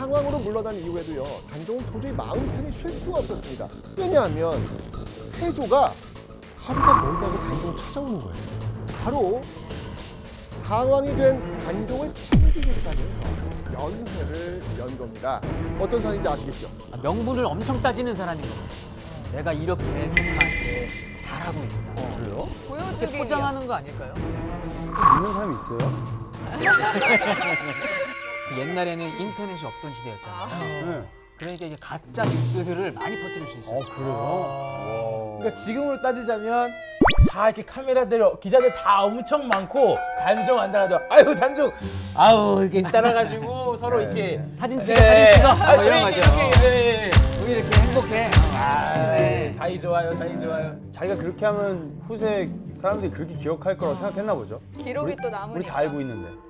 상황으로 물러난 이후에도요 단종은 도저히 마음 편히 쉴 수가 없었습니다. 왜냐하면 세조가 하루가 멀다고 단종을 찾아오는 거예요. 바로 상황이 된 단종을 챙기겠다면서 연회를 연 겁니다. 어떤 상황인지 아시겠죠? 아, 명분을 엄청 따지는 사람인 것 같아요. 내가 이렇게 조카한테 잘하고 있다. 그래요? 이렇게 보여주기 포장하는 거 아닐까요? 있는 사람이 있어요? 그 옛날에는 인터넷이 없던 시대였잖아요. 네. 그러니까 이제 가짜 뉴스들을 많이 퍼뜨릴 수 있었어요. 아, 그래요? 그러니까 지금으로 따지자면 다 이렇게 카메라들 기자들 다 엄청 많고 단종 안 달아도 아유 단종 아우 이렇게 따라가지고 서로 이렇게 사진 찍어, 사진 찍어. 뭐 아, 이런 이렇게, 거죠. 이렇게 네. 우리 이렇게 행복해. 아, 네. 사이 좋아요 사이 좋아요 자기가 그렇게 하면 후세 사람들이 그렇게 기억할 거라고 생각했나 보죠. 기록이 또 남으니까. 우리 다 알고 있는데.